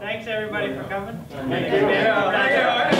Thanks, everybody, for coming. Thank you.